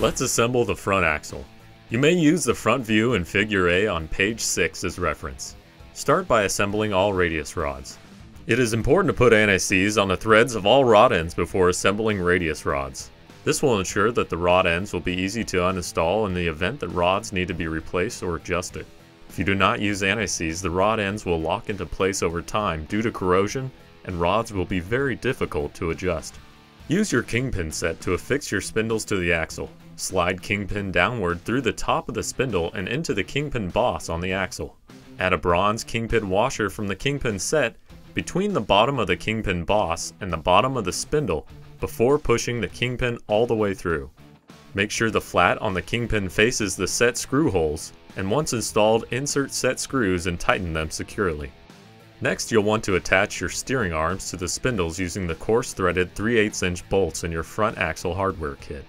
Let's assemble the front axle. You may use the front view in Figure A on page 6 as reference. Start by assembling all radius rods. It is important to put anti-seize on the threads of all rod ends before assembling radius rods. This will ensure that the rod ends will be easy to uninstall in the event that rods need to be replaced or adjusted. If you do not use anti-seize, the rod ends will lock into place over time due to corrosion and rods will be very difficult to adjust. Use your kingpin set to affix your spindles to the axle. Slide kingpin downward through the top of the spindle and into the kingpin boss on the axle. Add a bronze kingpin washer from the kingpin set between the bottom of the kingpin boss and the bottom of the spindle before pushing the kingpin all the way through. Make sure the flat on the kingpin faces the set screw holes, and once installed, insert set screws and tighten them securely. Next, you'll want to attach your steering arms to the spindles using the coarse threaded 3 8 inch bolts in your front axle hardware kit.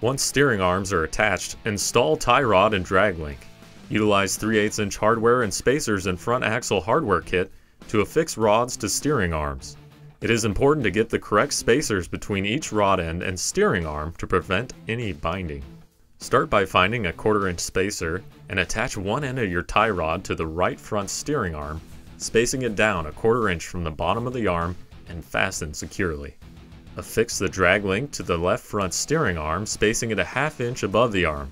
Once steering arms are attached, install tie rod and drag link. Utilize 3 8 inch hardware and spacers in front axle hardware kit to affix rods to steering arms. It is important to get the correct spacers between each rod end and steering arm to prevent any binding. Start by finding a quarter inch spacer and attach one end of your tie rod to the right front steering arm spacing it down a quarter inch from the bottom of the arm and fasten securely. Affix the drag link to the left front steering arm, spacing it a half inch above the arm.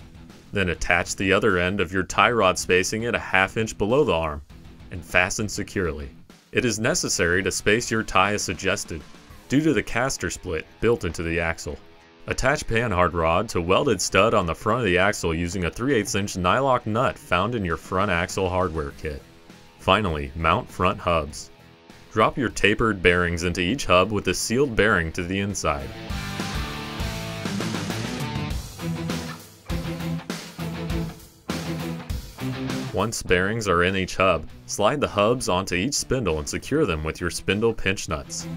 Then attach the other end of your tie rod spacing it a half inch below the arm, and fasten securely. It is necessary to space your tie as suggested, due to the caster split built into the axle. Attach panhard rod to welded stud on the front of the axle using a 3 8 inch nylock nut found in your front axle hardware kit. Finally, mount front hubs. Drop your tapered bearings into each hub with a sealed bearing to the inside. Once bearings are in each hub, slide the hubs onto each spindle and secure them with your spindle pinch nuts.